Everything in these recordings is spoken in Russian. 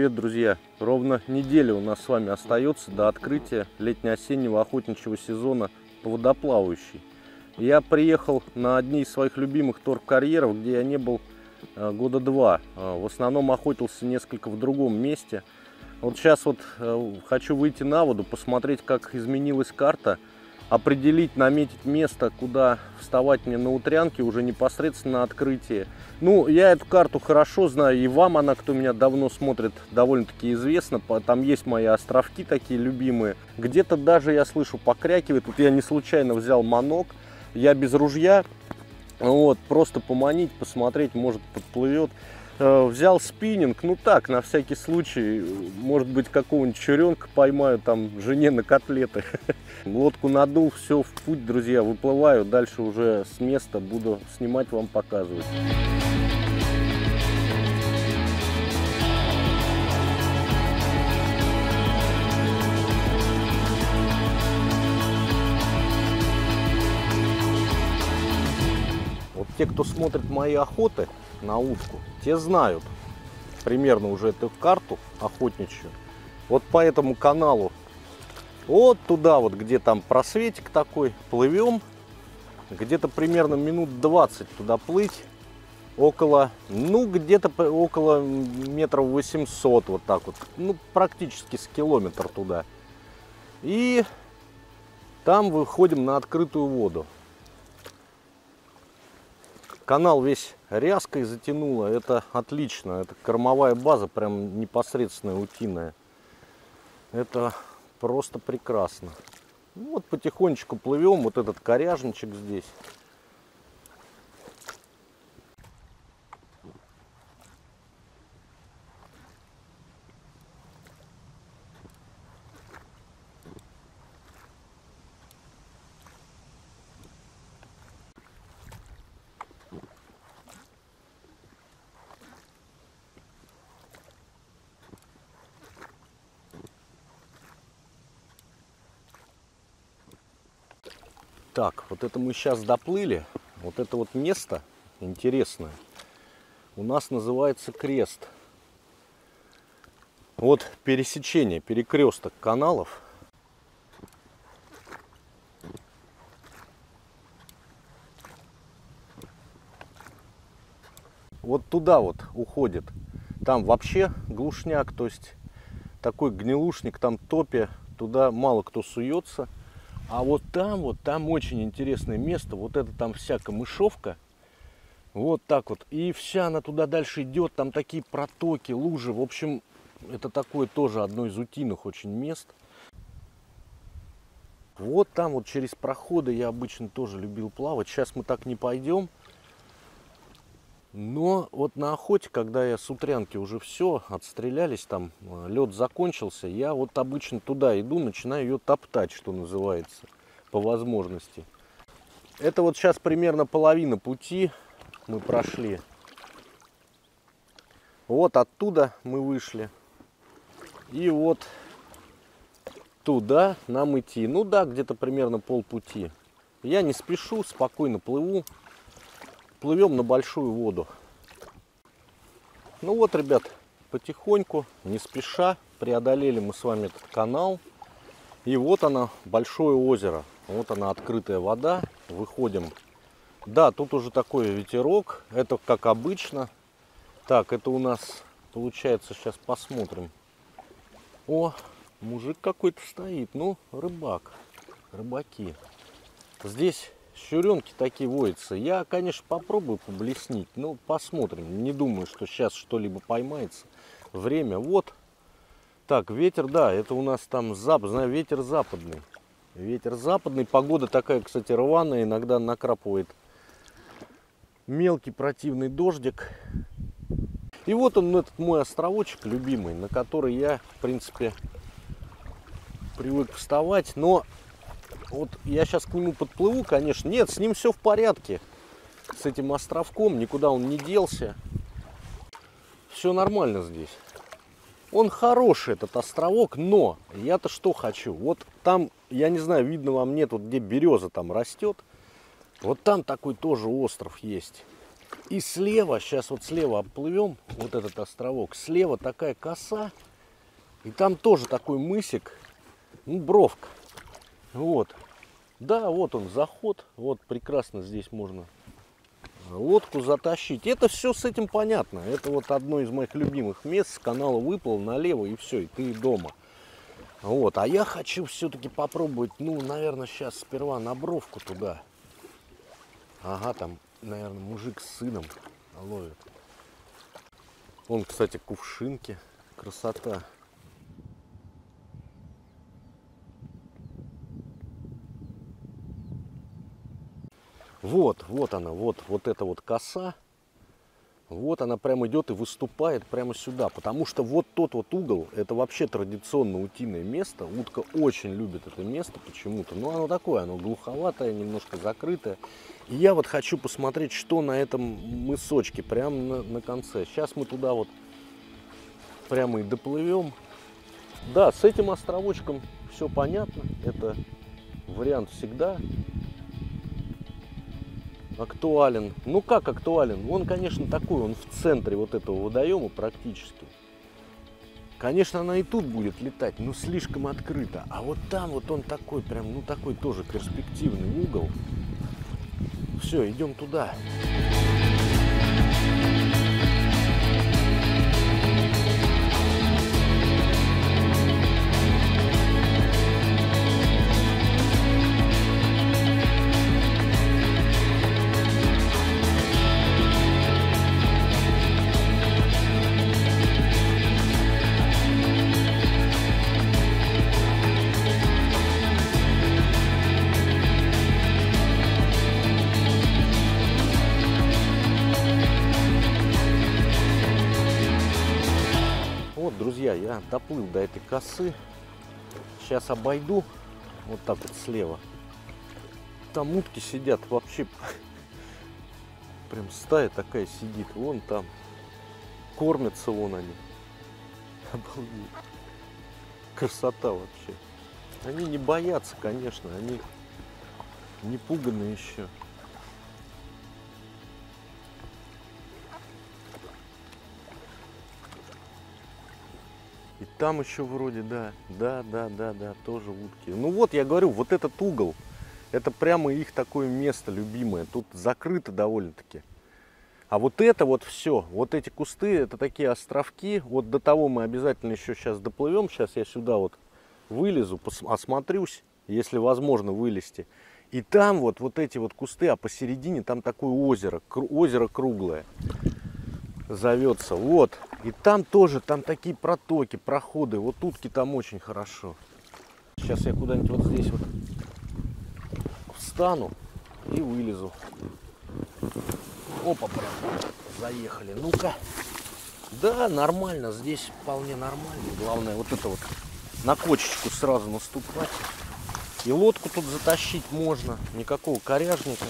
Привет, друзья! Ровно неделя у нас с вами остается до открытия летне-осеннего охотничьего сезона по водоплавающей. Я приехал на одни из своих любимых торг-карьеров, где я не был э, года два. Э, в основном охотился несколько в другом месте. Вот сейчас вот э, хочу выйти на воду, посмотреть, как изменилась карта – определить, наметить место, куда вставать мне на утрянке уже непосредственно на открытии. Ну, я эту карту хорошо знаю, и вам она, кто меня давно смотрит, довольно-таки известна. Там есть мои островки такие любимые. Где-то даже, я слышу, покрякивает. Тут я не случайно взял манок. Я без ружья, вот, просто поманить, посмотреть, может подплывет. Э, взял спиннинг, ну так, на всякий случай, может быть, какого-нибудь черенка поймаю там жене на котлеты. Лодку надул, все, в путь, друзья, выплываю, дальше уже с места буду снимать, вам показывать. Те, кто смотрит мои охоты на утку, те знают примерно уже эту карту охотничью. Вот по этому каналу, вот туда вот, где там просветик такой, плывем. Где-то примерно минут 20 туда плыть. Около, ну где-то около метров 800 вот так вот. Ну практически с километр туда. И там выходим на открытую воду. Канал весь ряской затянуло. Это отлично. Это кормовая база, прям непосредственная утиная. Это просто прекрасно. Ну, вот потихонечку плывем. Вот этот коряжничек здесь. Так, вот это мы сейчас доплыли. Вот это вот место интересное. У нас называется крест. Вот пересечение, перекресток каналов. Вот туда вот уходит. Там вообще глушняк, то есть такой гнилушник, там топи. Туда мало кто суется. А вот там, вот там очень интересное место. Вот это там вся камышовка. Вот так вот. И вся она туда дальше идет. Там такие протоки, лужи. В общем, это такое тоже одно из утиных очень мест. Вот там вот через проходы я обычно тоже любил плавать. Сейчас мы так не пойдем. Но вот на охоте, когда я с утрянки уже все, отстрелялись, там э, лед закончился, я вот обычно туда иду, начинаю ее топтать, что называется, по возможности. Это вот сейчас примерно половина пути мы прошли. Вот оттуда мы вышли. И вот туда нам идти. Ну да, где-то примерно полпути. Я не спешу, спокойно плыву плывем на большую воду. Ну вот, ребят, потихоньку, не спеша, преодолели мы с вами этот канал. И вот она, большое озеро. Вот она, открытая вода. Выходим. Да, тут уже такой ветерок. Это как обычно. Так, это у нас получается, сейчас посмотрим. О, мужик какой-то стоит. Ну, рыбак. Рыбаки. Здесь Щуренки такие водятся. Я, конечно, попробую поблеснить, но посмотрим. Не думаю, что сейчас что-либо поймается. Время вот. Так, ветер, да, это у нас там зап, знаю, ветер западный. Ветер западный, погода такая, кстати, рваная, иногда накрапывает мелкий противный дождик. И вот он, этот мой островочек любимый, на который я, в принципе, привык вставать. Но вот я сейчас к нему подплыву, конечно. Нет, с ним все в порядке. С этим островком никуда он не делся. Все нормально здесь. Он хороший, этот островок, но я-то что хочу? Вот там, я не знаю, видно вам нет, вот где береза там растет. Вот там такой тоже остров есть. И слева, сейчас вот слева обплывем вот этот островок, слева такая коса, и там тоже такой мысик, ну, бровка. Вот. Да, вот он заход, вот прекрасно здесь можно лодку затащить. Это все с этим понятно. Это вот одно из моих любимых мест. С канала выплыл налево и все, и ты дома. Вот, а я хочу все-таки попробовать, ну, наверное, сейчас сперва на бровку туда. Ага, там, наверное, мужик с сыном ловит. Вон, кстати, кувшинки. Красота. Вот, вот она, вот, вот эта вот коса. Вот она прямо идет и выступает прямо сюда. Потому что вот тот вот угол, это вообще традиционно утиное место. Утка очень любит это место почему-то. Но оно такое, оно глуховатое, немножко закрытое. И я вот хочу посмотреть, что на этом мысочке, прямо на, на конце. Сейчас мы туда вот прямо и доплывем. Да, с этим островочком все понятно. Это вариант всегда актуален. Ну как актуален? Он, конечно, такой, он в центре вот этого водоема практически. Конечно, она и тут будет летать, но слишком открыто. А вот там вот он такой, прям, ну такой тоже перспективный угол. Все, идем туда. друзья, доплыл до этой косы. Сейчас обойду вот так вот слева. Там утки сидят вообще. Прям стая такая сидит. Вон там. Кормятся вон они. Обалдеть. Красота вообще. Они не боятся, конечно. Они не пуганы еще. И там еще вроде, да, да, да, да, да, тоже утки. Ну вот, я говорю, вот этот угол, это прямо их такое место любимое. Тут закрыто довольно-таки. А вот это вот все, вот эти кусты, это такие островки. Вот до того мы обязательно еще сейчас доплывем. Сейчас я сюда вот вылезу, осмотрюсь, если возможно вылезти. И там вот, вот эти вот кусты, а посередине там такое озеро, озеро круглое зовется. Вот. И там тоже, там такие протоки, проходы. Вот утки там очень хорошо. Сейчас я куда-нибудь вот здесь вот встану и вылезу. Опа, прям заехали. Ну-ка. Да, нормально. Здесь вполне нормально. Главное вот это вот на кочечку сразу наступать. И лодку тут затащить можно. Никакого коряжника.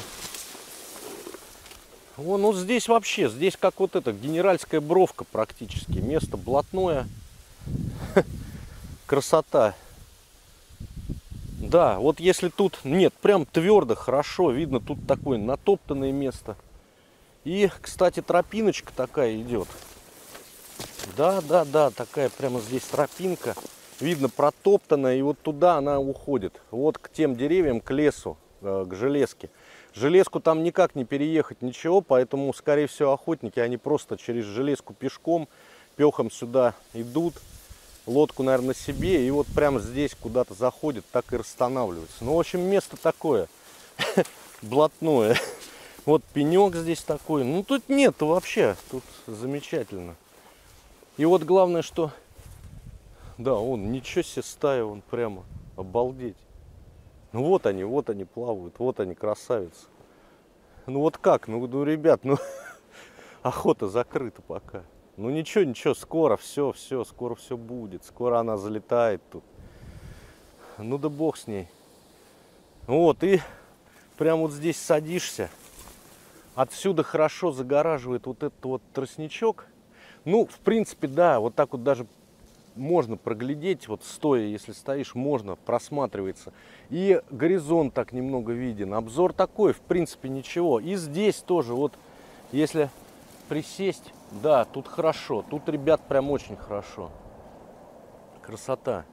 Вон, ну здесь вообще, здесь как вот это, генеральская бровка практически. Место блатное. Красота. Да, вот если тут, нет, прям твердо, хорошо, видно, тут такое натоптанное место. И, кстати, тропиночка такая идет. Да, да, да, такая прямо здесь тропинка. Видно, протоптанная, и вот туда она уходит. Вот к тем деревьям, к лесу, э, к железке. Железку там никак не переехать, ничего, поэтому, скорее всего, охотники, они просто через железку пешком, пехом сюда идут, лодку, наверное, себе, и вот прямо здесь куда-то заходят, так и расстанавливаются. Ну, в общем, место такое, блатное. Вот пенек здесь такой. Ну, тут нет вообще, тут замечательно. И вот главное, что... Да, он, ничего себе стая, он прямо, обалдеть. Ну вот они, вот они плавают, вот они красавицы. Ну вот как, ну, ну ребят, ну охота закрыта пока. Ну ничего, ничего, скоро все, все, скоро все будет. Скоро она залетает тут. Ну да бог с ней. Вот, и прям вот здесь садишься. Отсюда хорошо загораживает вот этот вот тростничок. Ну, в принципе, да, вот так вот даже можно проглядеть, вот стоя, если стоишь, можно, просматривается. И горизонт так немного виден. Обзор такой, в принципе, ничего. И здесь тоже вот Если присесть, да, тут хорошо. Тут, ребят, прям очень хорошо. Красота.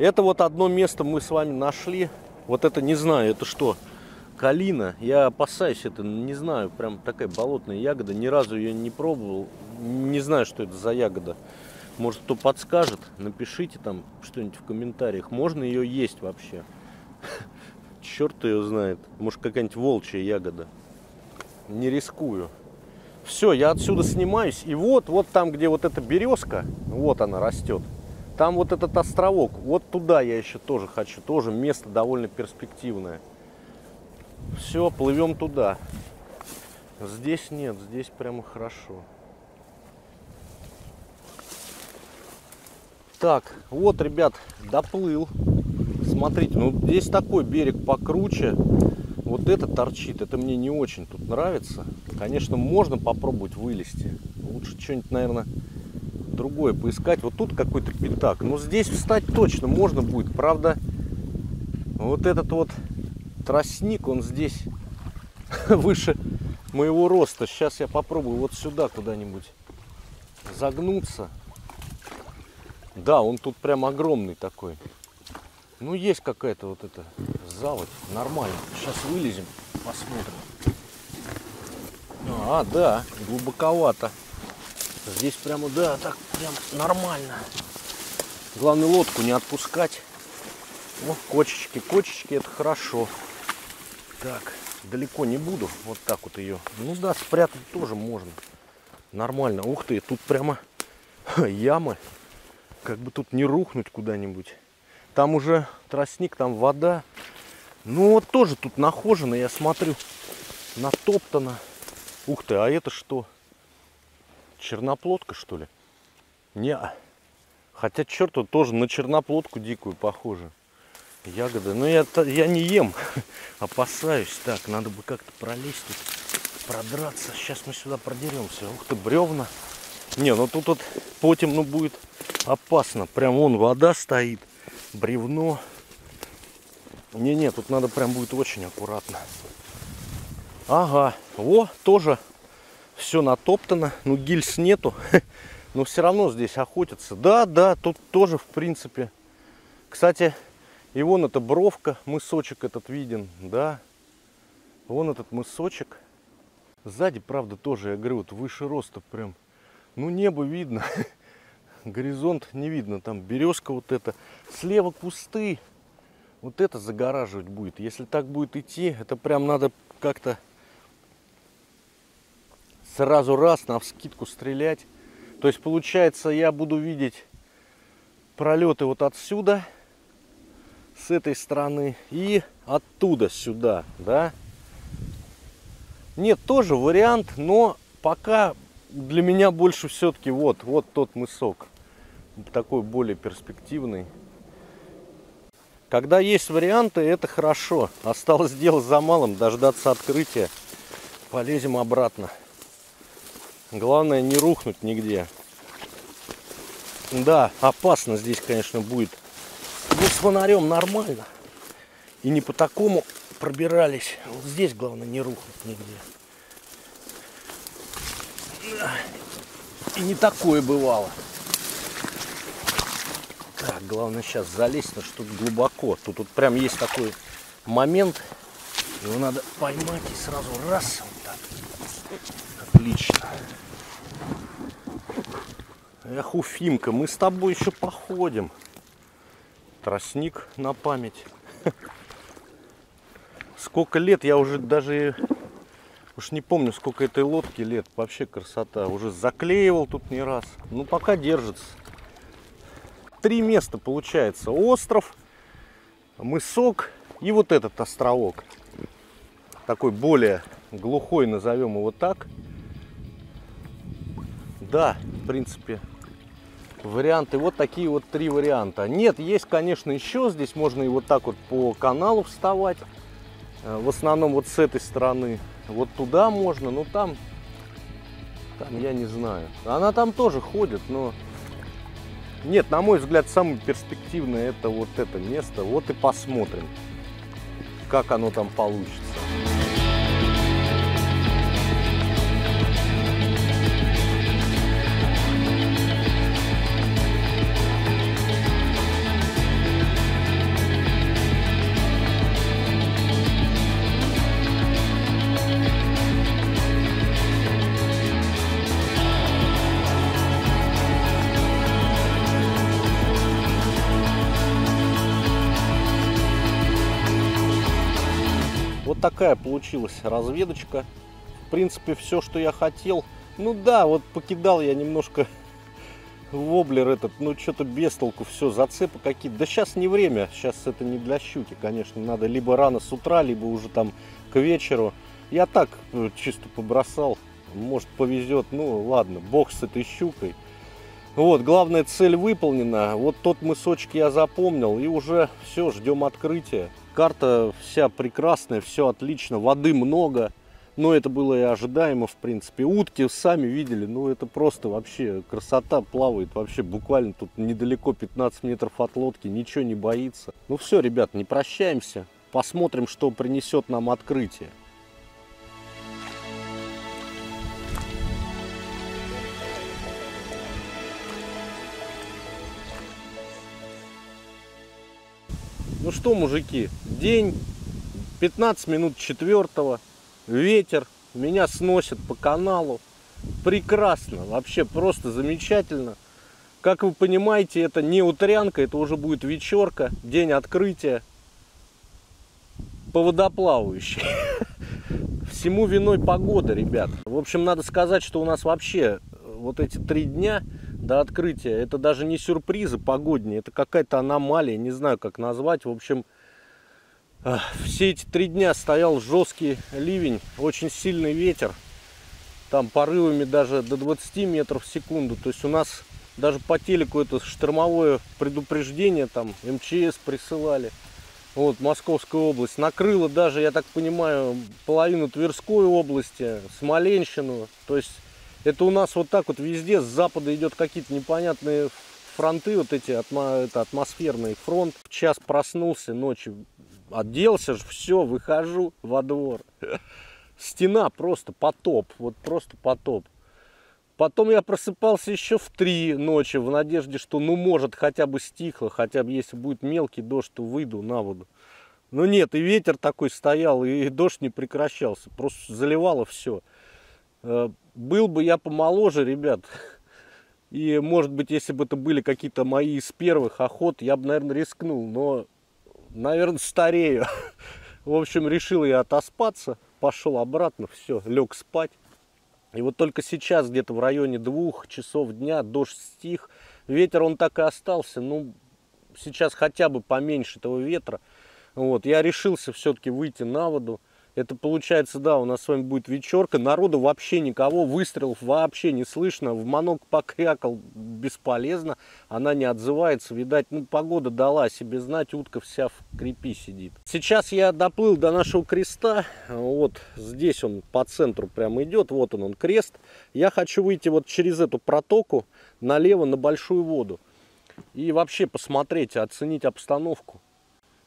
Это вот одно место мы с вами нашли. Вот это не знаю, это что? Калина. Я опасаюсь, это не знаю, прям такая болотная ягода. Ни разу ее не пробовал. Не знаю, что это за ягода. Может, кто подскажет, напишите там что-нибудь в комментариях. Можно ее есть вообще? Черт ее знает. Может, какая-нибудь волчья ягода. Не рискую. Все, я отсюда снимаюсь. И вот, вот там, где вот эта березка, вот она растет. Там вот этот островок, вот туда я еще тоже хочу. Тоже место довольно перспективное. Все, плывем туда. Здесь нет, здесь прямо хорошо. Так, вот, ребят, доплыл. Смотрите, ну здесь такой берег покруче. Вот это торчит, это мне не очень тут нравится. Конечно, можно попробовать вылезти. Лучше что-нибудь, наверное, другое поискать. Вот тут какой-то пятак. Но здесь встать точно можно будет. Правда, вот этот вот тростник, он здесь выше моего роста. Сейчас я попробую вот сюда куда-нибудь загнуться. Да, он тут прям огромный такой. Ну, есть какая-то вот эта заводь. Нормально. Сейчас вылезем, посмотрим. А, да, глубоковато. Здесь прямо, да, так прям нормально. Главное лодку не отпускать. О, кочечки, кочечки, это хорошо. Так, далеко не буду. Вот так вот ее. Ну да, спрятать тоже можно. Нормально. Ух ты, тут прямо ямы. Как бы тут не рухнуть куда-нибудь. Там уже тростник, там вода. Ну вот тоже тут нахожено, я смотрю, натоптано. Ух ты, а это что? Черноплодка, что ли? Не. Хотя, черту, тоже на черноплодку дикую похоже. Ягоды. Но я, я не ем. Опасаюсь. Так, надо бы как-то пролезть тут, продраться. Сейчас мы сюда продеремся. Ух ты, бревна. Не, ну тут вот по темну будет опасно. Прям вон вода стоит. Бревно. Не-не, тут надо прям будет очень аккуратно. Ага, о, тоже все натоптано. Ну, гильз нету. Но все равно здесь охотятся. Да, да, тут тоже, в принципе. Кстати, и вон эта бровка, мысочек этот виден, да. Вон этот мысочек. Сзади, правда, тоже, я говорю, вот выше роста прям. Ну, небо видно. Горизонт не видно. Там березка вот эта. Слева кусты. Вот это загораживать будет. Если так будет идти, это прям надо как-то сразу раз на вскидку стрелять. То есть получается я буду видеть пролеты вот отсюда, с этой стороны и оттуда сюда, да. Нет, тоже вариант, но пока для меня больше все-таки вот, вот тот мысок. Такой более перспективный. Когда есть варианты, это хорошо. Осталось дело за малым, дождаться открытия. Полезем обратно. Главное не рухнуть нигде. Да, опасно здесь, конечно, будет. Ну, с фонарем нормально. И не по такому пробирались. Вот здесь главное не рухнуть нигде. И не такое бывало. Так, главное сейчас залезть, на что глубоко. Тут вот прям есть такой момент. Его надо поймать и сразу раз. Вот так. Отлично. Эх, Уфимка, мы с тобой еще походим. Тростник на память. Сколько лет, я уже даже уж не помню, сколько этой лодки лет. Вообще красота. Уже заклеивал тут не раз. Ну, пока держится. три места получается. Остров, мысок и вот этот островок. Такой более глухой, назовем его так. Да, в принципе, варианты. Вот такие вот три варианта. Нет, есть, конечно, еще. Здесь можно и вот так вот по каналу вставать. Э, в основном вот с этой стороны. Вот туда можно, но там, там я не знаю. Она там тоже ходит, но... Нет, на мой взгляд, самое перспективное это вот это место. Вот и посмотрим, как оно там получится. Получилась разведочка. В принципе, все, что я хотел. Ну да, вот покидал я немножко воблер этот, ну что-то без толку, все, зацепы какие-то. Да сейчас не время, сейчас это не для щуки, конечно, надо либо рано с утра, либо уже там к вечеру. Я так э, чисто побросал, может повезет, ну ладно, бог с этой щукой. Вот, главная цель выполнена, вот тот мысочек я запомнил, и уже все, ждем открытия. Карта вся прекрасная, все отлично, воды много. Но это было и ожидаемо, в принципе. Утки сами видели, ну это просто вообще красота плавает. Вообще буквально тут недалеко 15 метров от лодки, ничего не боится. Ну все, ребят, не прощаемся. Посмотрим, что принесет нам открытие. Ну что, мужики, день, 15 минут четвертого, ветер, меня сносит по каналу. Прекрасно, вообще просто замечательно. Как вы понимаете, это не утрянка, это уже будет вечерка, день открытия по водоплавающей. Всему виной погода, ребят. В общем, надо сказать, что у нас вообще вот эти три дня до открытия. Это даже не сюрпризы погодние, это какая-то аномалия, не знаю как назвать. В общем, все эти три дня стоял жесткий ливень, очень сильный ветер. Там порывами даже до 20 метров в секунду. То есть у нас даже по телеку это штормовое предупреждение, там МЧС присылали. Вот, Московская область. Накрыла даже, я так понимаю, половину Тверской области, Смоленщину. То есть это у нас вот так вот везде с запада идет какие-то непонятные фронты, вот эти это атмосферный фронт. В час проснулся ночью, оделся же, все, выхожу во двор. Стена просто потоп, вот просто потоп. Потом я просыпался еще в три ночи в надежде, что ну может хотя бы стихло, хотя бы если будет мелкий дождь, то выйду на воду. Но нет, и ветер такой стоял, и дождь не прекращался, просто заливало все. Был бы я помоложе, ребят, и, может быть, если бы это были какие-то мои из первых охот, я бы, наверное, рискнул, но, наверное, старею. В общем, решил я отоспаться, пошел обратно, все, лег спать. И вот только сейчас, где-то в районе двух часов дня, дождь стих, ветер он так и остался, ну, сейчас хотя бы поменьше этого ветра. Вот, я решился все-таки выйти на воду, это получается, да, у нас с вами будет вечерка. Народу вообще никого, выстрелов вообще не слышно. В манок покрякал бесполезно. Она не отзывается. Видать, ну, погода дала себе знать. Утка вся в крепи сидит. Сейчас я доплыл до нашего креста. Вот здесь он по центру прямо идет. Вот он, он крест. Я хочу выйти вот через эту протоку налево на большую воду. И вообще посмотреть, оценить обстановку.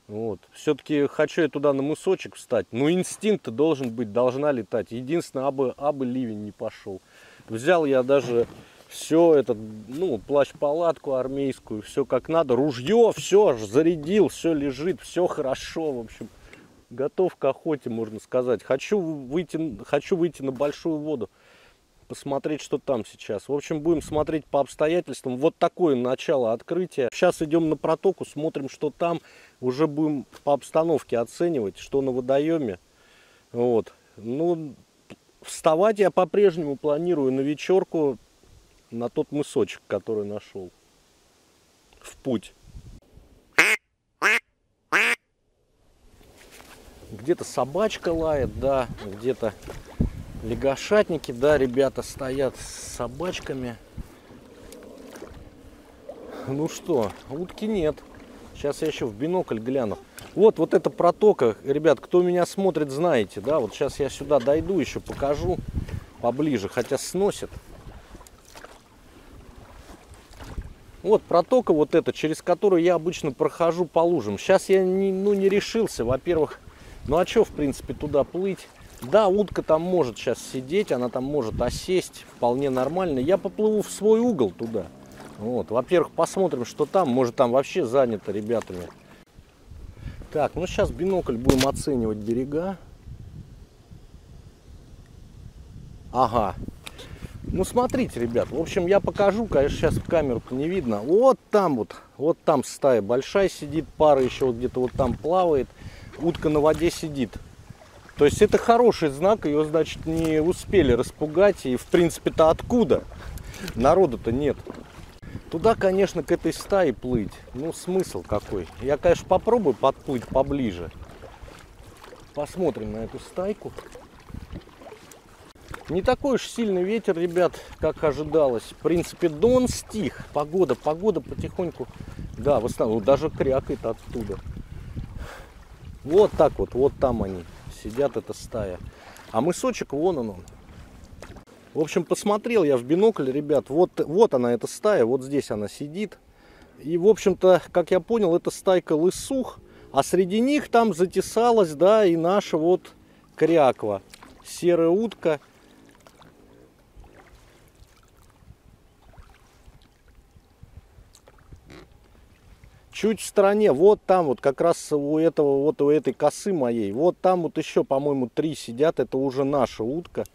Вот. Все-таки хочу я туда на мысочек встать. Но инстинкт должен быть, должна летать. Единственное, абы, абы ливень не пошел. Взял я даже все это, ну, плащ-палатку армейскую, все как надо. Ружье, все, зарядил, все лежит, все хорошо, в общем. Готов к охоте, можно сказать. Хочу выйти, хочу выйти на большую воду посмотреть, что там сейчас. В общем, будем смотреть по обстоятельствам. Вот такое начало открытия. Сейчас идем на протоку, смотрим, что там. Уже будем по обстановке оценивать, что на водоеме. Вот. Ну, вставать я по-прежнему планирую на вечерку на тот мысочек, который нашел. в путь. Где-то собачка лает, да, где-то лягошатники, да, ребята стоят с собачками. Ну что, утки нет. Сейчас я еще в бинокль гляну. Вот, вот эта протока, ребят, кто меня смотрит, знаете, да, вот сейчас я сюда дойду, еще покажу поближе, хотя сносит. Вот протока вот эта, через которую я обычно прохожу по лужам. Сейчас я не, ну, не решился, во-первых, ну а что, в принципе, туда плыть? Да, утка там может сейчас сидеть, она там может осесть, вполне нормально. Я поплыву в свой угол туда. Вот. Во-первых, посмотрим, что там. Может, там вообще занято ребятами. Так, ну сейчас бинокль будем оценивать берега. Ага. Ну, смотрите, ребят. В общем, я покажу. Конечно, сейчас в камеру-то не видно. Вот там вот. Вот там стая большая сидит. Пара еще вот где-то вот там плавает. Утка на воде сидит. То есть это хороший знак. Ее, значит, не успели распугать. И, в принципе-то, откуда? Народу-то нет. Туда, конечно, к этой стае плыть. Ну, смысл какой. Я, конечно, попробую подплыть поближе. Посмотрим на эту стайку. Не такой уж сильный ветер, ребят, как ожидалось. В принципе, дон стих. Погода, погода потихоньку. Да, в основном даже крякает оттуда. Вот так вот, вот там они сидят, эта стая. А мысочек, вон он, он в общем, посмотрел я в бинокль, ребят, вот, вот она, эта стая, вот здесь она сидит. И, в общем-то, как я понял, это стайка лысух, а среди них там затесалась, да, и наша вот кряква, серая утка. Чуть в стороне, вот там вот как раз у этого, вот у этой косы моей, вот там вот еще, по-моему, три сидят, это уже наша утка.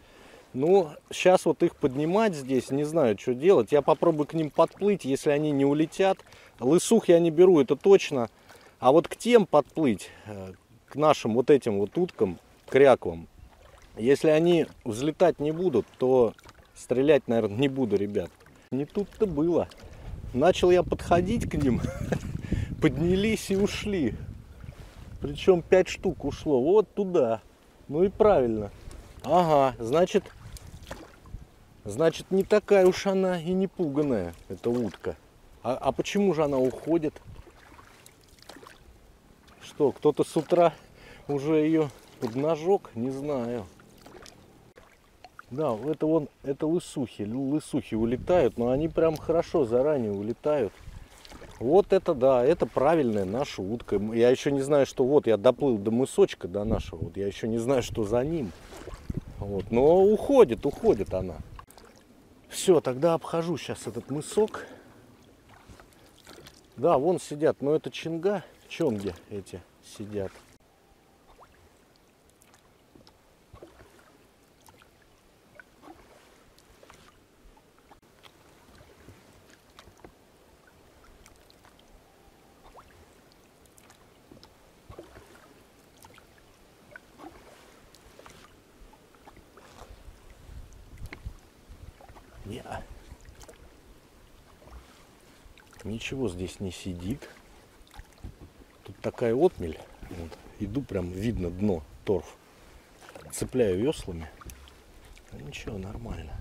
Ну, сейчас вот их поднимать здесь, не знаю, что делать. Я попробую к ним подплыть, если они не улетят. Лысух я не беру, это точно. А вот к тем подплыть, э, к нашим вот этим вот уткам, кряквам, если они взлетать не будут, то стрелять, наверное, не буду, ребят. Не тут-то было. Начал я подходить к ним, поднялись и ушли. Причем пять штук ушло вот туда. Ну и правильно. Ага, значит, Значит, не такая уж она и не пуганая, эта утка. А, а почему же она уходит? Что, кто-то с утра уже ее поднажег? Не знаю. Да, это вон, это лысухи. Лысухи улетают, но они прям хорошо заранее улетают. Вот это да, это правильная наша утка. Я еще не знаю, что вот я доплыл до мысочка, до нашего. Вот я еще не знаю, что за ним. Вот, но уходит, уходит она. Все, тогда обхожу сейчас этот мысок. Да, вон сидят, но это чинга. Где эти сидят? Не -а. Ничего здесь не сидит. Тут такая отмель. Вот. Иду прям видно дно, торф. Цепляю веслами. Ну, ничего, нормально.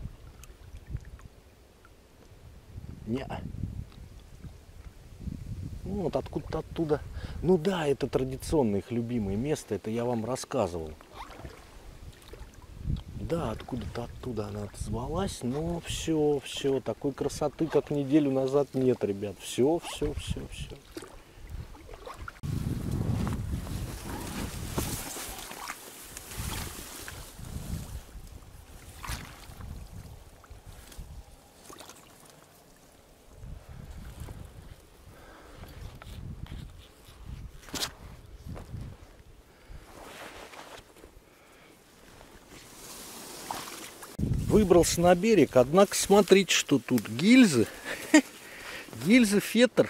Не. Ну, вот откуда-то оттуда. Ну да, это традиционное их любимое место. Это я вам рассказывал. Да, откуда-то оттуда она отзвалась, но все, все, такой красоты, как неделю назад нет, ребят. Все, все, все, все. Выбрался на берег. Однако смотрите, что тут гильзы. Гильзы фетр.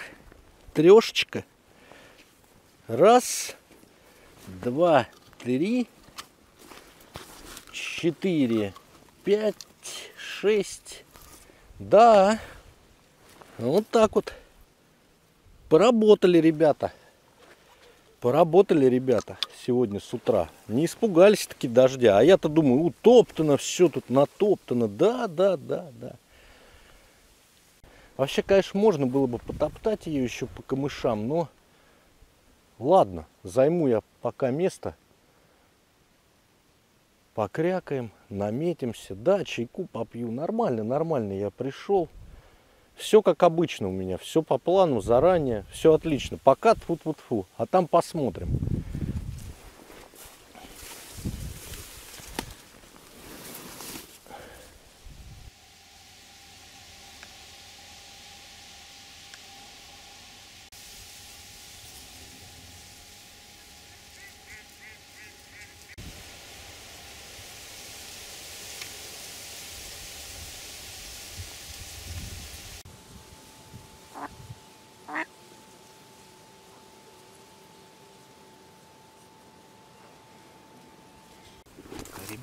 Трешечка. Раз, два, три, четыре, пять, шесть. Да, вот так вот. Поработали ребята. Поработали ребята сегодня с утра. Не испугались таки дождя. А я-то думаю, утоптано все тут, натоптано. Да, да, да, да. Вообще, конечно, можно было бы потоптать ее еще по камышам, но ладно, займу я пока место. Покрякаем, наметимся. Да, чайку попью. Нормально, нормально я пришел. Все как обычно у меня, все по плану, заранее, все отлично. Пока тфу тфу тфу а там посмотрим.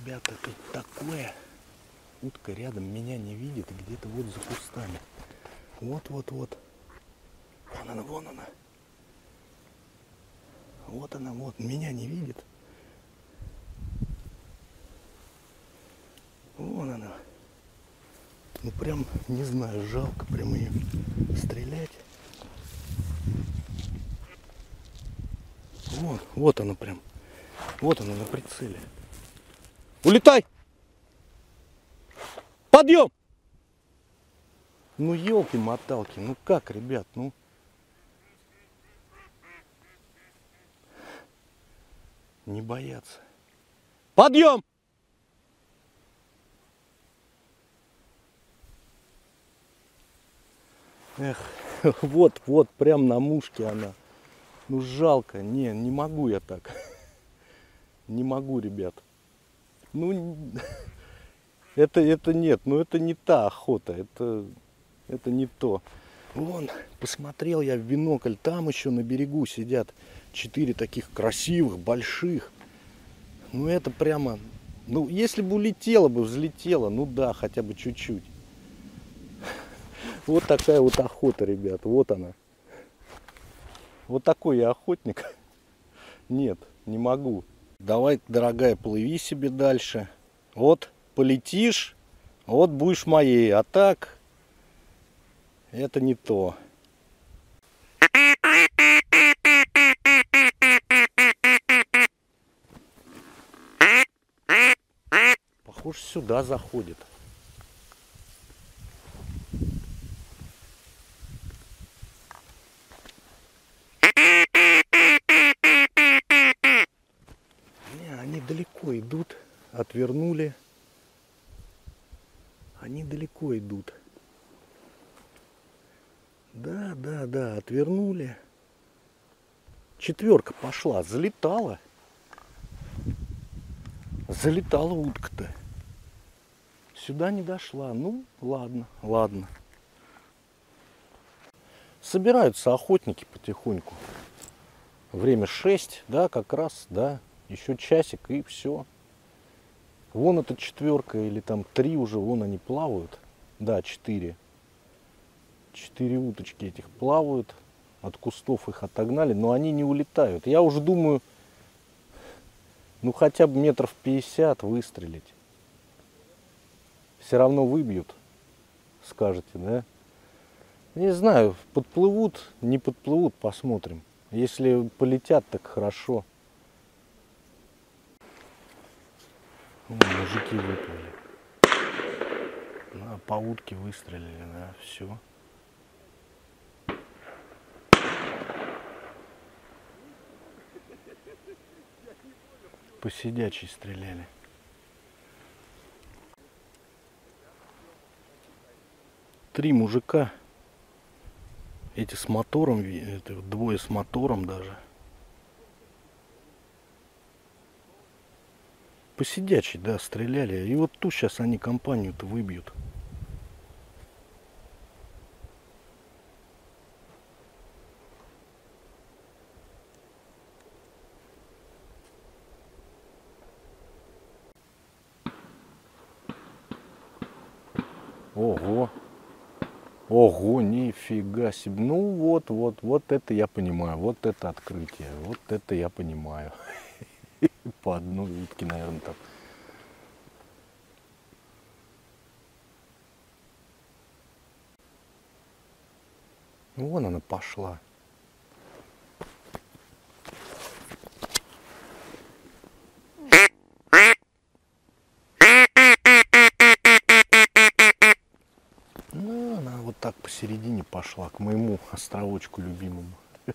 ребята, тут такое. Утка рядом меня не видит, где-то вот за кустами. Вот-вот-вот. Вон она, вон она. Вот она, вот, меня не видит. Вон она. Ну прям, не знаю, жалко прям ее стрелять. Вот, вот она прям. Вот она на прицеле. Улетай! Подъем! Ну елки-моталки, ну как, ребят, ну. Не бояться. Подъем! Эх, вот, вот, прям на мушке она. Ну жалко, не, не могу я так. Не могу, ребят. Ну, это, это нет, ну это не та охота, это, это не то. Вон, посмотрел я в бинокль, там еще на берегу сидят четыре таких красивых, больших. Ну это прямо, ну если бы улетело бы, взлетело, ну да, хотя бы чуть-чуть. Вот такая вот охота, ребят, вот она. Вот такой я охотник. Нет, не могу. Давай, дорогая, плыви себе дальше. Вот полетишь, вот будешь моей. А так, это не то. Похоже, сюда заходит. идут, отвернули. Они далеко идут. Да, да, да, отвернули. Четверка пошла, залетала. Залетала утка-то. Сюда не дошла. Ну, ладно, ладно. Собираются охотники потихоньку. Время 6, да, как раз, да. Еще часик и все. Вон эта четверка или там три уже, вон они плавают. Да, четыре. Четыре уточки этих плавают. От кустов их отогнали, но они не улетают. Я уже думаю, ну хотя бы метров 50 выстрелить. Все равно выбьют, скажете, да? Не знаю, подплывут, не подплывут, посмотрим. Если полетят, так хорошо. Ну, мужики выплыли. На по утке выстрелили, да, все. По сидячей стреляли. Три мужика. Эти с мотором, это двое с мотором даже. посидячий, да, стреляли. И вот тут сейчас они компанию-то выбьют. Себе. Ну вот, вот, вот это я понимаю. Вот это открытие. Вот это я понимаю. По одной утке, наверное, там. Ну, вон она пошла. Ну, она вот так посередине пошла к моему островочку любимому.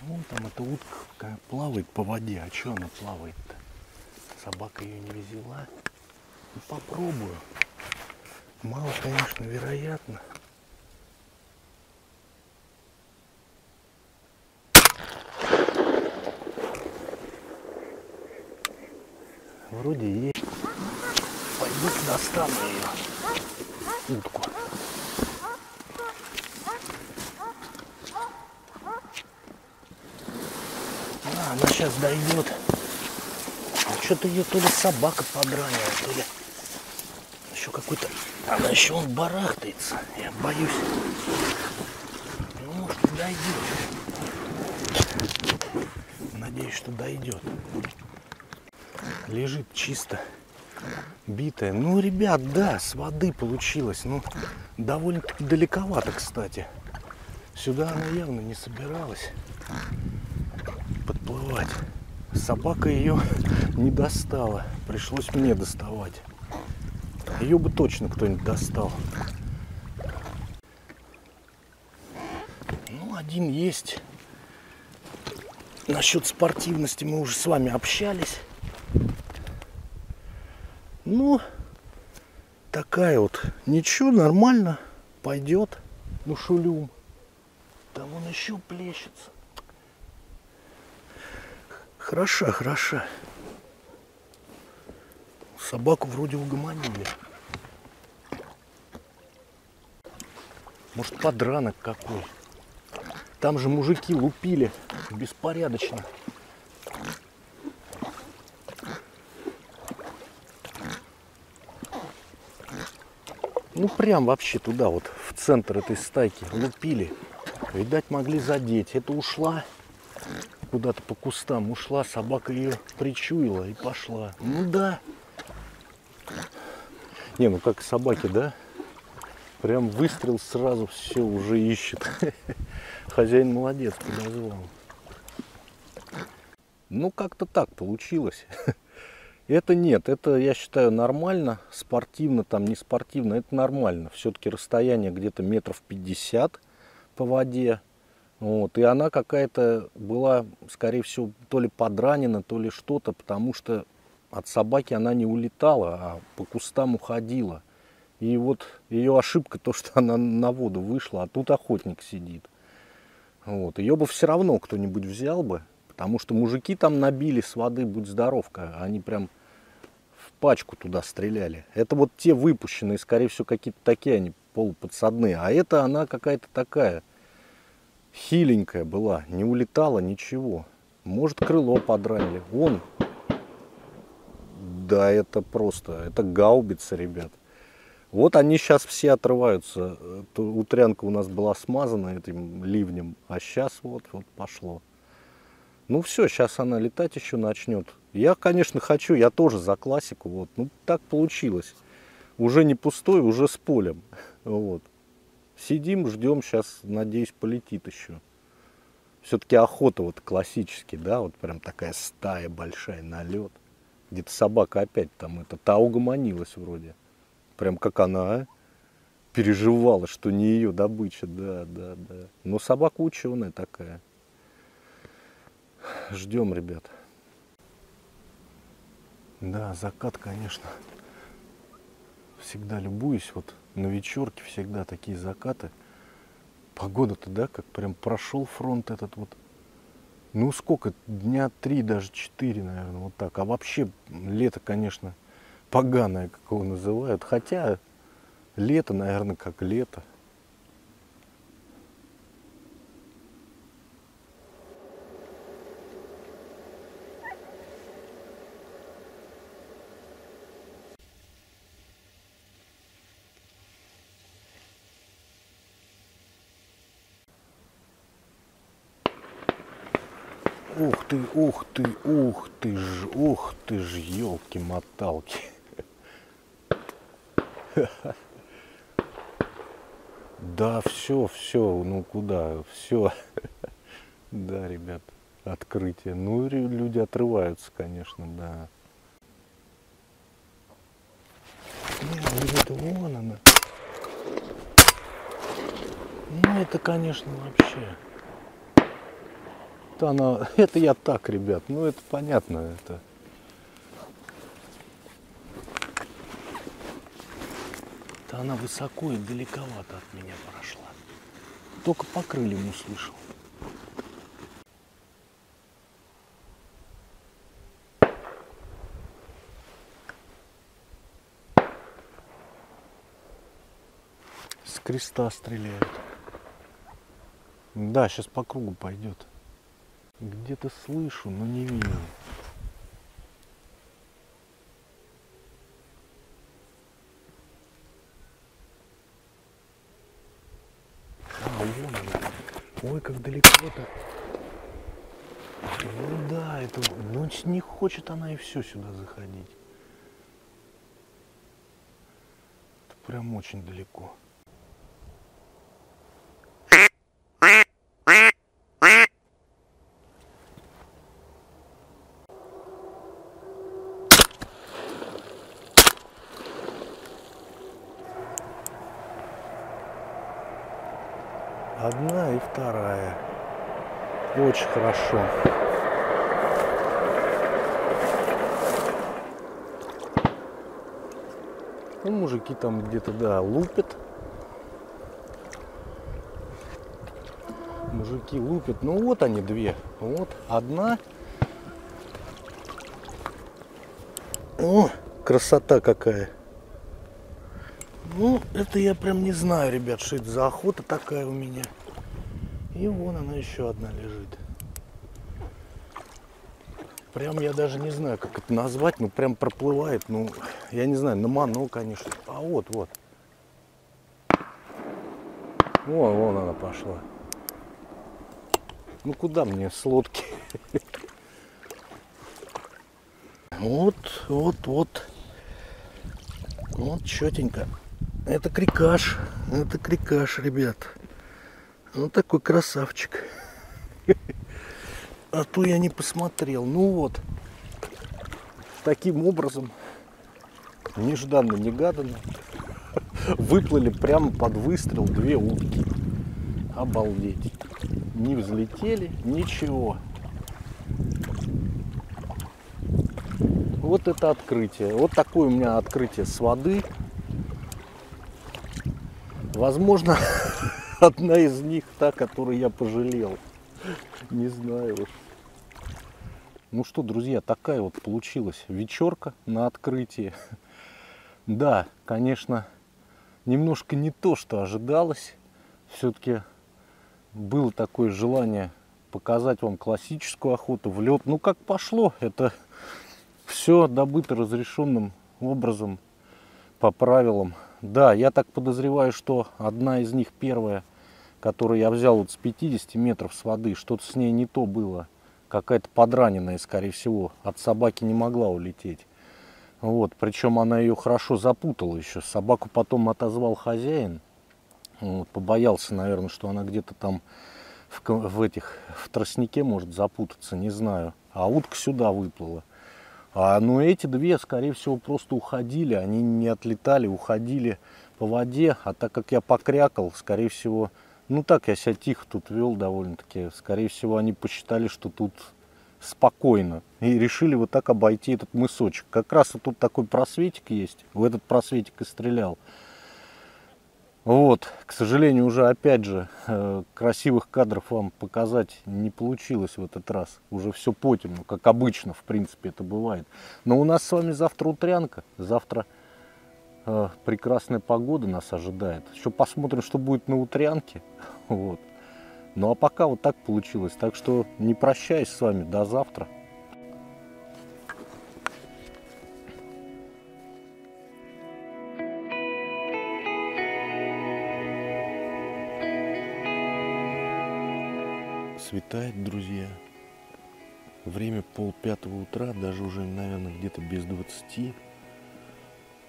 Вон там эта утка плавает по воде. А что она плавает-то? Собака ее не взяла. Ну, попробую. Мало, конечно, вероятно. Вроде есть. Пойду достану ее. Утку. А, сейчас дойдет. А что-то ее то ли собака подранила, то ли еще какой-то... Она еще он барахтается. Я боюсь. Ну, может, дойдет. Надеюсь, что дойдет. Лежит чисто битая. Ну, ребят, да, с воды получилось. Ну, довольно-таки далековато, кстати. Сюда она явно не собиралась подплывать. Собака ее не достала. Пришлось мне доставать. Ее бы точно кто-нибудь достал. Ну, один есть. Насчет спортивности мы уже с вами общались. Ну, такая вот. Ничего, нормально. Пойдет. Ну, шулюм. Там он еще плещется. Хороша, хороша. Собаку вроде угомонили. Может, подранок какой. Там же мужики лупили беспорядочно. Ну, прям вообще туда, вот в центр этой стайки лупили. Видать, могли задеть. Это ушла куда-то по кустам. Ушла, собака ее причуяла и пошла. Ну да. Не, ну как собаки, да? Прям выстрел сразу все уже ищет. Хозяин молодец, подозвал. Ну, как-то так получилось. Это нет, это я считаю нормально, спортивно, там не спортивно, это нормально. Все-таки расстояние где-то метров 50 по воде. Вот, и она какая-то была, скорее всего, то ли подранена, то ли что-то, потому что от собаки она не улетала, а по кустам уходила. И вот ее ошибка то, что она на воду вышла, а тут охотник сидит. Вот. Ее бы все равно кто-нибудь взял бы, потому что мужики там набили с воды, будь здоровка, они прям в пачку туда стреляли. Это вот те выпущенные, скорее всего, какие-то такие они полуподсадные. А это она какая-то такая хиленькая была, не улетала ничего. Может, крыло подранили. Вон. Да, это просто, это гаубица, ребят. Вот они сейчас все отрываются. Утрянка у нас была смазана этим ливнем, а сейчас вот, вот пошло. Ну все, сейчас она летать еще начнет. Я, конечно, хочу, я тоже за классику. Вот. Ну так получилось. Уже не пустой, уже с полем. Вот. Сидим, ждем, сейчас, надеюсь, полетит еще. Все-таки охота вот классический, да, вот прям такая стая большая на лед. Где-то собака опять там это, та угомонилась вроде. Прям как она, а? переживала, что не ее добыча, да, да, да. Но собака ученая такая. Ждем, ребят. Да, закат, конечно. Всегда любуюсь. Вот на вечерке всегда такие закаты. Погода-то, да, как прям прошел фронт этот вот. Ну сколько, дня три, даже четыре, наверное, вот так. А вообще лето, конечно, поганое, как его называют. Хотя лето, наверное, как лето. Ух ты, ух ты, ух ты ж, ух ты ж, елки-моталки. Да, все, все, ну куда, все. Да, ребят, открытие. Ну, люди отрываются, конечно, да. Нет, вон она. Ну, это, конечно, вообще. Это она, это я так, ребят, ну это понятно, это. Это она высоко и далековато от меня прошла. Только по крыльям услышал. С креста стреляют. Да, сейчас по кругу пойдет. Где-то слышу, но не вижу. А, вон она. Ой, как далеко-то. Ну да, это, ну не хочет она и все сюда заходить. Это прям очень далеко. Одна и вторая. Очень хорошо. Ну, мужики там где-то, да, лупят. Мужики лупят. Ну, вот они две. Вот одна. О, красота какая. Это я прям не знаю, ребят, что это за охота такая у меня. И вон она еще одна лежит. Прям я даже не знаю, как это назвать, ну прям проплывает, ну, я не знаю, на ману, конечно. А вот, вот. Вон, вон она пошла. Ну куда мне с лодки? Вот, вот, вот. Вот четенько. Это крикаш. Это крикаш, ребят. Вот такой красавчик. А то я не посмотрел. Ну вот. Таким образом, нежданно-негаданно, выплыли прямо под выстрел две утки. Обалдеть. Не взлетели, ничего. Вот это открытие. Вот такое у меня открытие с воды. Возможно, одна из них та, которую я пожалел. Не знаю уж. Ну что, друзья, такая вот получилась вечерка на открытии. Да, конечно, немножко не то, что ожидалось. Все-таки было такое желание показать вам классическую охоту в лед. Ну, как пошло, это все добыто разрешенным образом по правилам да, я так подозреваю, что одна из них первая, которую я взял вот с 50 метров с воды, что-то с ней не то было. Какая-то подраненная, скорее всего. От собаки не могла улететь. Вот, причем она ее хорошо запутала еще. Собаку потом отозвал хозяин. Вот, побоялся, наверное, что она где-то там в, в этих в тростнике может запутаться, не знаю. А утка сюда выплыла. А ну эти две, скорее всего, просто уходили. Они не отлетали, уходили по воде. А так как я покрякал, скорее всего, ну так я себя тихо тут вел довольно-таки. Скорее всего, они посчитали, что тут спокойно. И решили вот так обойти этот мысочек. Как раз вот тут такой просветик есть. В этот просветик и стрелял. Вот, к сожалению, уже опять же э, красивых кадров вам показать не получилось в этот раз. Уже все по темну, как обычно, в принципе, это бывает. Но у нас с вами завтра утрянка. Завтра э, прекрасная погода нас ожидает. Еще посмотрим, что будет на утрянке. Вот. Ну а пока вот так получилось. Так что не прощаюсь с вами. До завтра. Светает, друзья. Время пол пятого утра, даже уже, наверное, где-то без двадцати.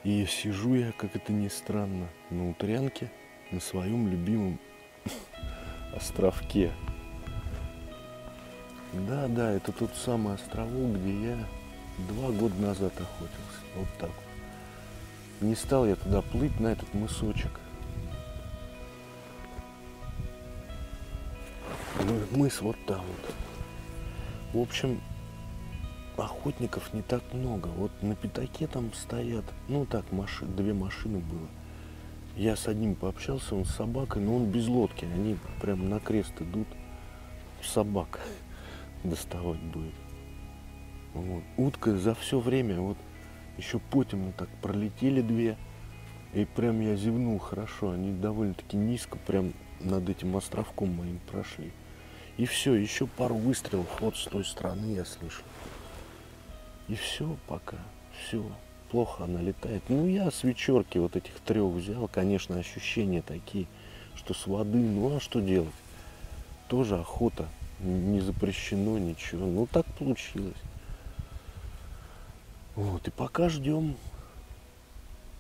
И сижу я, как это ни странно, на утрянке, на своем любимом островке. Да, да, это тот самый островок, где я два года назад охотился. Вот так. Не стал я туда плыть, на этот мысочек. Мыс вот там вот. В общем, охотников не так много. Вот на пятаке там стоят, ну так, маши, две машины было. Я с одним пообщался, он с собакой, но он без лодки. Они прям на крест идут. Собака доставать будет. Вот. Утка за все время, вот еще потемно так пролетели две. И прям я зевнул хорошо. Они довольно-таки низко прям над этим островком моим прошли. И все, еще пару выстрелов вот с той стороны я слышу. И все пока, все плохо она летает. Ну, я с вечерки вот этих трех взял, конечно, ощущения такие, что с воды, ну а что делать? Тоже охота, не запрещено ничего. Ну, так получилось. Вот, и пока ждем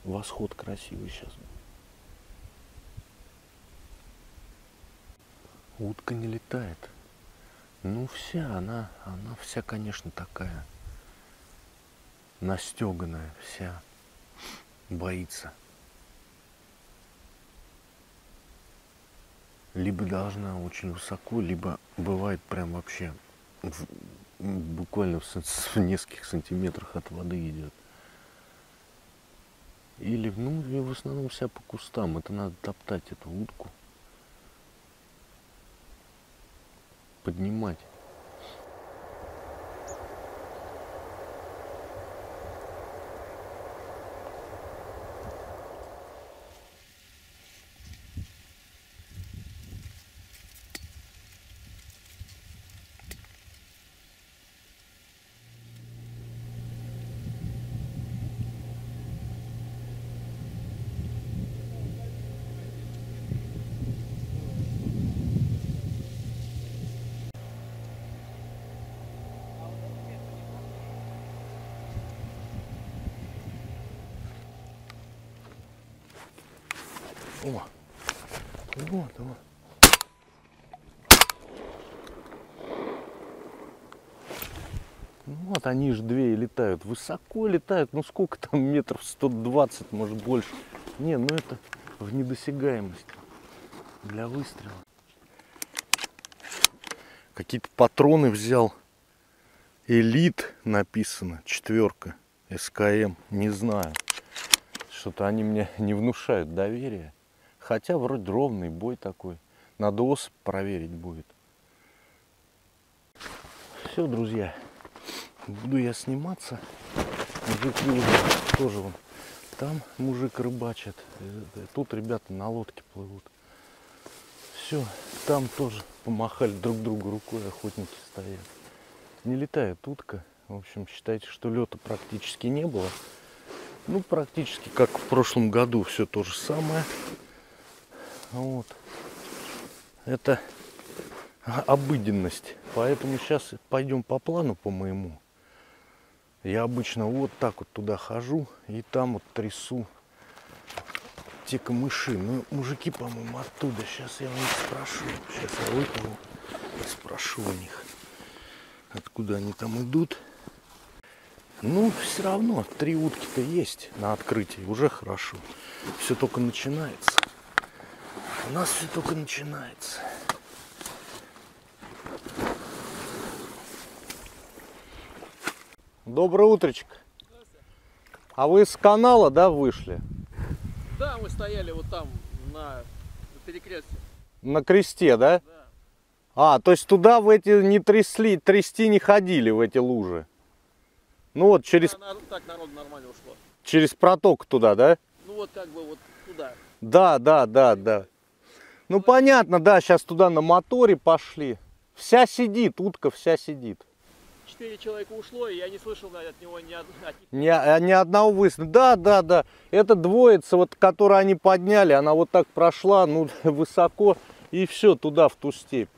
восход красивый сейчас. Утка не летает. Ну, вся она, она вся, конечно, такая настеганная вся, боится. Либо должна очень высоко, либо бывает прям вообще в, буквально в, в нескольких сантиметрах от воды идет. Или, ну, в основном вся по кустам. Это надо топтать эту утку. Поднимать. О, вот, вот. Вот они же две и летают. Высоко летают. Ну сколько там метров? 120, может больше. Не, ну это в недосягаемость для выстрела. Какие-то патроны взял. Элит написано. Четверка. СКМ. Не знаю. Что-то они мне не внушают доверия. Хотя вроде ровный бой такой. Надо ос проверить будет. Все, друзья. Буду я сниматься. Мужик тоже вон. Там мужик рыбачит. Э, тут ребята на лодке плывут. Все, там тоже помахали друг другу рукой, охотники стоят. Не летает утка. В общем, считайте, что лета практически не было. Ну, практически как в прошлом году, все то же самое. Вот. Это обыденность. Поэтому сейчас пойдем по плану по моему. Я обычно вот так вот туда хожу и там вот трясу те камыши. Ну, мужики, по-моему, оттуда. Сейчас я у них спрошу. Сейчас я выплыву, спрошу у них, откуда они там идут. Ну, все равно, три утки-то есть на открытии, уже хорошо. Все только начинается. У нас все только начинается. Доброе утречко. А вы с канала, да, вышли? Да, мы стояли вот там на перекрестке. На кресте, да? Да. А, то есть туда в эти не трясли, трясти не ходили в эти лужи? Ну вот через, Да, так народ нормально ушло. через проток туда, да? Ну вот как бы вот туда. Да, да, да, да. Ну понятно, да, сейчас туда на моторе пошли. Вся сидит, утка вся сидит. Четыре человека ушло, и я не слышал от него ни, од-. Ни, а, ни одного выстрела. Да, да, да. Это двоица, вот, которую они подняли, она вот так прошла, ну, высоко, и все, туда, в ту степь.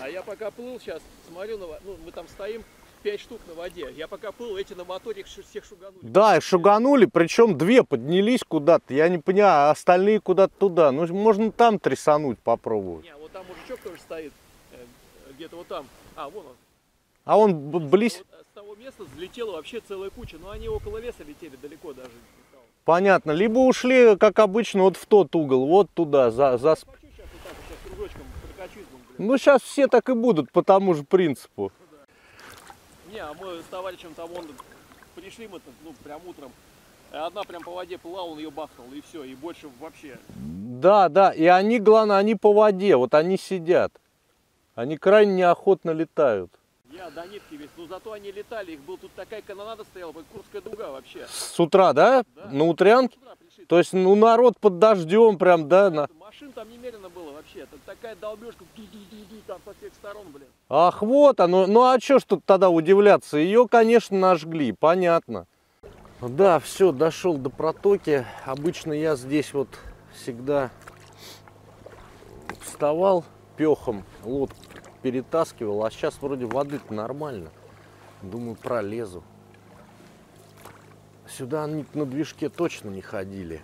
А я пока плыл сейчас, смотрю, на, ну мы там стоим, пять штук на воде. Я пока плыл, эти на моторе всех шуганули. Да, шуганули, причем две поднялись куда-то. Я не понимаю, остальные куда-то туда. Ну, можно там трясануть попробовать. Не, вот там мужичок тоже стоит, э, где-то вот там. А, вон он. А он б- близ... Вот с того места взлетела вообще целая куча, но они около леса летели далеко даже. Понятно. Либо ушли, как обычно, вот в тот угол, вот туда, за, за... сейчас вот так сейчас. Ну, сейчас все так и будут, по тому же принципу. Не, а мы с товарищем там вон пришли мы ну, прям утром. Одна прям по воде плыла, он ее бахнул, и все, и больше вообще. Да, да, и они, главное, они по воде, вот они сидят. Они крайне неохотно летают. Я до нитки весь, ну зато они летали, их был тут такая канонада стояла, как Курская дуга вообще. С утра, да? Да. На утрянке? То есть, ну, народ под дождем прям, да? На... Машин там немерено было вообще, это такая долбежка, ду-ду-ду-ду, там со всех сторон, блин. Ах, вот оно. Ну, а что ж тут тогда удивляться? Ее, конечно, нажгли, понятно. Да, все, дошел до протоки. Обычно я здесь вот всегда вставал пехом, лодку перетаскивал, а сейчас вроде воды-то нормально. Думаю, пролезу. Сюда они на движке точно не ходили.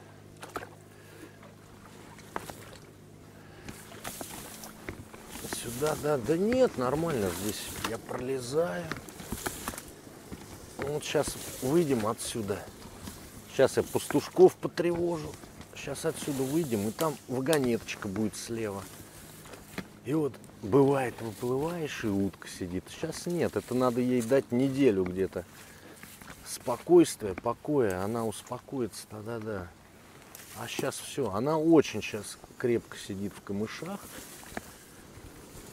Сюда, да, да нет, нормально здесь. Я пролезаю. Вот сейчас выйдем отсюда. Сейчас я пастушков потревожу. Сейчас отсюда выйдем, и там вагонеточка будет слева. И вот бывает, выплываешь, и утка сидит. Сейчас нет, это надо ей дать неделю где-то. Спокойствие, покоя, она успокоится тогда, да. А сейчас все, она очень сейчас крепко сидит в камышах.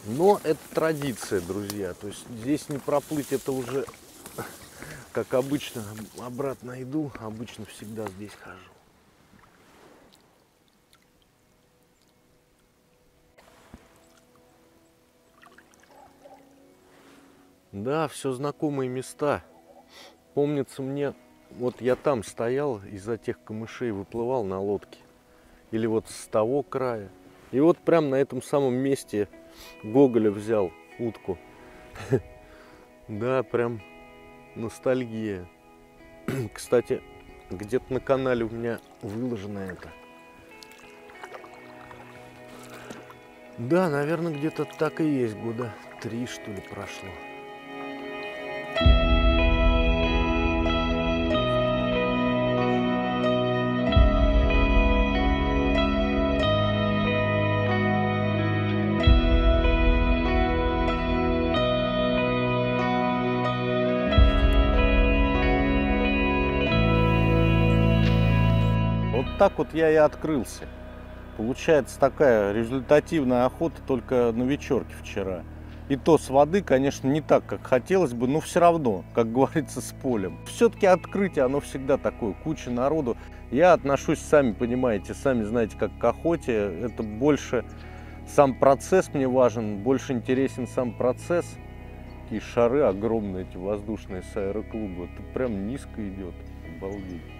Но это традиция, друзья. То есть здесь не проплыть, это уже, как обычно, обратно иду. Обычно всегда здесь хожу. Да, все знакомые места. Помнится мне, вот я там стоял, из-за тех камышей выплывал на лодке. Или вот с того края. И вот прям на этом самом месте Гоголя взял утку. Да, прям ностальгия. Кстати, где-то на канале у меня выложено это. Да, наверное, где-то так и есть. Года три, что ли, прошло. Так вот я и открылся. Получается такая результативная охота только на вечерке вчера. И то с воды, конечно, не так, как хотелось бы, но все равно, как говорится, с полем. Все-таки открытие, оно всегда такое, куча народу. Я отношусь, сами понимаете, сами знаете, как к охоте. Это больше сам процесс мне важен, больше интересен сам процесс. Такие шары огромные, эти воздушные с аэроклуба. Это прям низко идет. Обалдеть.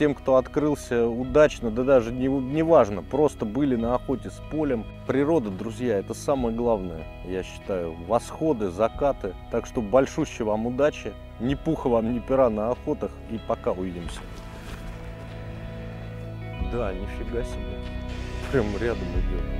Всем, кто открылся удачно, да даже не, не важно, просто были на охоте с полем. Природа, друзья, это самое главное, я считаю. Восходы, закаты. Так что большущей вам удачи. Ни пуха вам, ни пера на охотах. И пока увидимся. Да, нифига себе. Прям рядом идет.